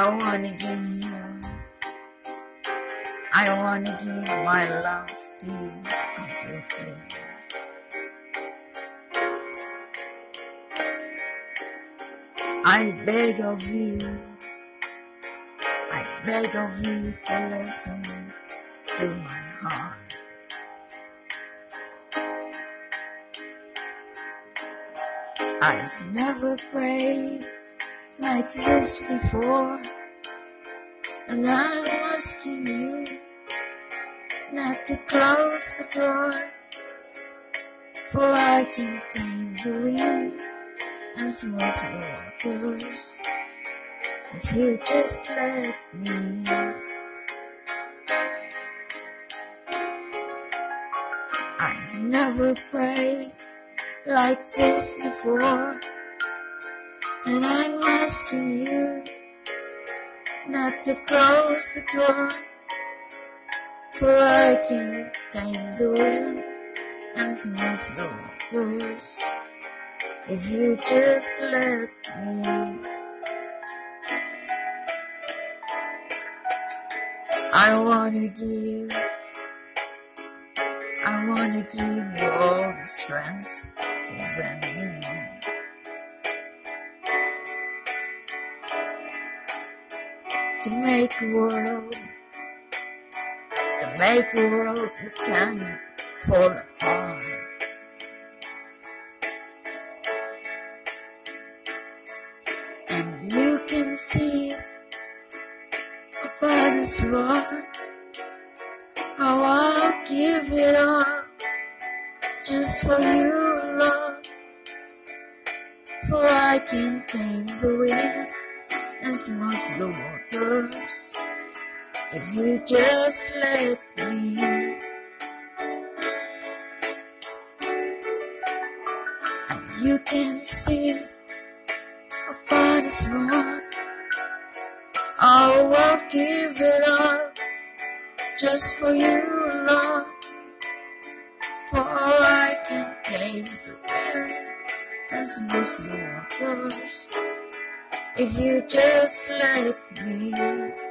I wanna give you, I wanna give my love to you completely. I beg of you, I beg of you to listen to my heart. I've never prayed like this before, and I'm asking you not to close the door, for I can tame the wind and smooth the waters if you just let me. I've never prayed like this before, and I'm asking you not to close the door, for I can tame the wind and smooth the waters if you just let me. I wanna give, I wanna give you all the strength within me. To make a world, to make a world that cannot fall apart. And you can see it apart as one. How I'll give it all just for you alone. For I can tame the wind and smooth the waters if you just let me. And you can see it apart as one. Oh, I'll give it all just for you alone. For I can tame the wind and smooth the waters if you just let me.